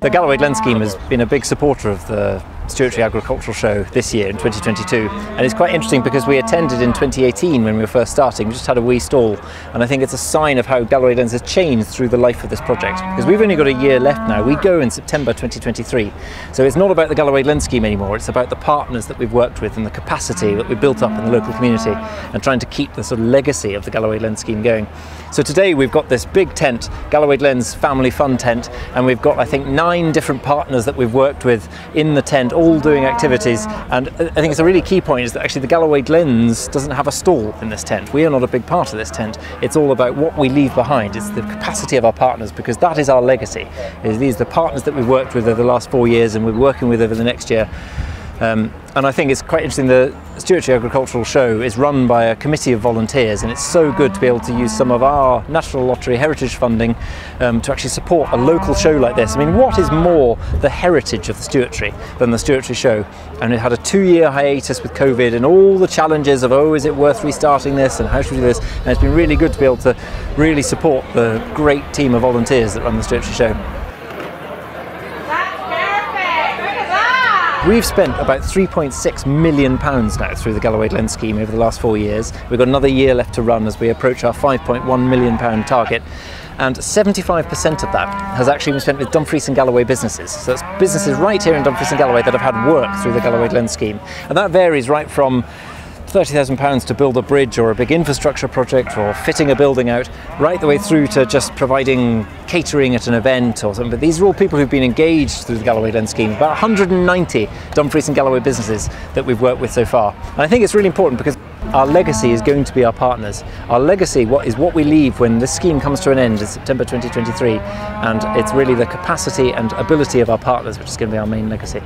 The Galloway Glen scheme has been a big supporter of the Stewartry Agricultural Show this year in 2022 and it's quite interesting because we attended in 2018 when we were first starting, we just had a wee stall. And I think it's a sign of how Galloway Glens has changed through the life of this project. Because we've only got a year left now, we go in September 2023 so it's not about the Galloway Glens scheme anymore, it's about the partners that we've worked with and the capacity that we've built up in the local community and trying to keep the sort of legacy of the Galloway Glens scheme going. So today we've got this big tent, Galloway Glens Family Fun tent. And we've got I think nine different partners that we've worked with in the tent all doing activities and I think it's a really key point is that actually the Galloway Glens doesn't have a stall in this tent. We are not a big part of this tent. It's all about what we leave behind. It's the capacity of our partners because that is our legacy. These are the partners that we've worked with over the last four years and we're working with over the next year. Um, and I think it's quite interesting the Stewartry Agricultural Show is run by a committee of volunteers and it's so good to be able to use some of our National Lottery heritage funding um, to actually support a local show like this. I mean what is more the heritage of the Stewartry than the Stewartry Show and it had a two year hiatus with COVID and all the challenges of oh is it worth restarting this and how should we do this and it's been really good to be able to really support the great team of volunteers that run the Stewartry Show. We've spent about 3.6 million pounds now through the Galloway Glen scheme over the last four years. We've got another year left to run as we approach our 5.1 million pound target and 75% of that has actually been spent with Dumfries and Galloway businesses. So it's businesses right here in Dumfries and Galloway that have had work through the Galloway Glen scheme. And that varies right from £30,000 to build a bridge or a big infrastructure project or fitting a building out, right the way through to just providing catering at an event or something. But these are all people who've been engaged through the Galloway Glen scheme. About 190 Dumfries and Galloway businesses that we've worked with so far. And I think it's really important because our legacy is going to be our partners. Our legacy what is what we leave when this scheme comes to an end in September 2023 and it's really the capacity and ability of our partners which is going to be our main legacy.